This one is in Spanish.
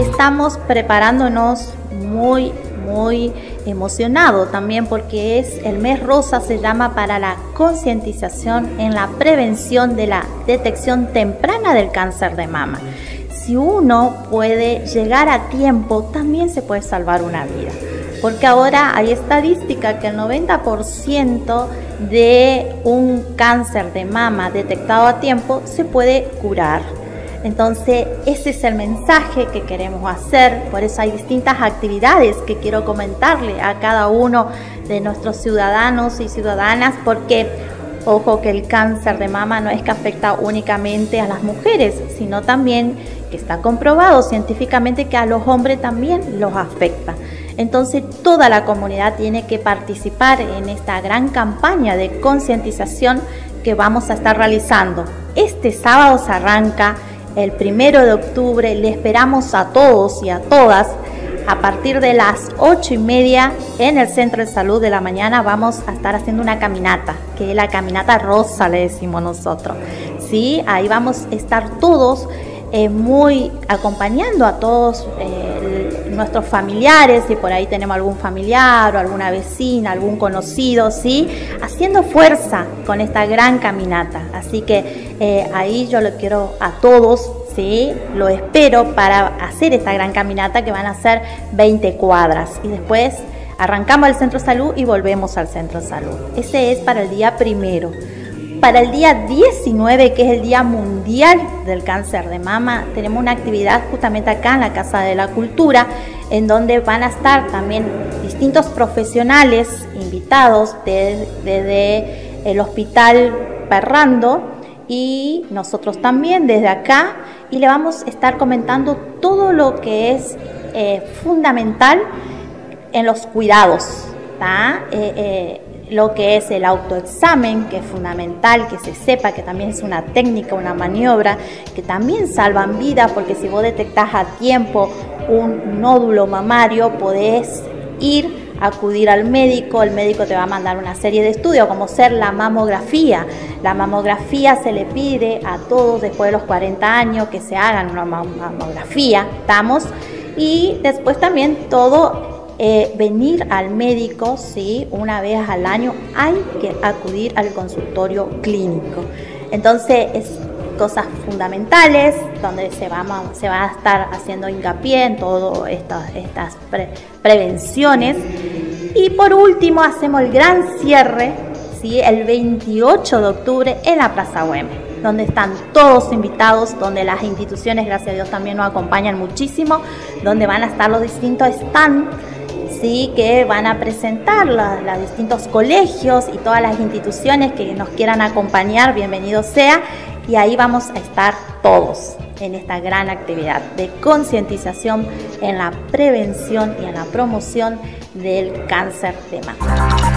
estamos preparándonos muy, muy emocionado también porque es el mes rosa se llama para la concientización en la prevención de la detección temprana del cáncer de mama. Si uno puede llegar a tiempo, también se puede salvar una vida. Porque ahora hay estadística que el 90% de un cáncer de mama detectado a tiempo se puede curar. Entonces, ese es el mensaje que queremos hacer, por eso hay distintas actividades que quiero comentarle a cada uno de nuestros ciudadanos y ciudadanas, porque ojo que el cáncer de mama no es que afecta únicamente a las mujeres, sino también que está comprobado científicamente que a los hombres también los afecta. Entonces toda la comunidad tiene que participar en esta gran campaña de concientización que vamos a estar realizando. Este sábado se arranca el primero de octubre. Le esperamos a todos y a todas. A partir de las ocho y media en el centro de salud de la mañana vamos a estar haciendo una caminata, que es la caminata rosa, le decimos nosotros. Sí, ahí vamos a estar todos eh, muy acompañando a todos eh, nuestros familiares, si por ahí tenemos algún familiar o alguna vecina, algún conocido, ¿sí? Haciendo fuerza con esta gran caminata. Así que eh, ahí yo lo quiero a todos, ¿sí? Lo espero para hacer esta gran caminata que van a ser 20 cuadras. Y después arrancamos al centro salud y volvemos al centro salud. Ese es para el día primero. Para el día 19, que es el Día Mundial del Cáncer de Mama, tenemos una actividad justamente acá en la Casa de la Cultura, en donde van a estar también distintos profesionales invitados desde el Hospital Perrando y nosotros también desde acá, y le vamos a estar comentando todo lo que es eh, fundamental en los cuidados. Eh, eh, lo que es el autoexamen, que es fundamental que se sepa que también es una técnica, una maniobra, que también salvan vidas, porque si vos detectás a tiempo un nódulo mamario, podés ir acudir al médico, el médico te va a mandar una serie de estudios, como ser la mamografía. La mamografía se le pide a todos después de los 40 años que se hagan una mamografía, ¿estamos? Y después también todo eh, venir al médico, sí, una vez al año, hay que acudir al consultorio clínico. Entonces, es cosas fundamentales donde se va, se va a estar haciendo hincapié en todas estas, prevenciones. Y por último, hacemos el gran cierre, ¿sí? el 28 de octubre en la Plaza Güemes donde están todos invitados, donde las instituciones, gracias a Dios, también nos acompañan muchísimo, donde van a estar los distintos stands ¿sí? que van a presentar los, distintos colegios y todas las instituciones que nos quieran acompañar, bienvenido sea, y ahí vamos a estar todos en esta gran actividad de concientización en la prevención y en la promoción del cáncer de mama.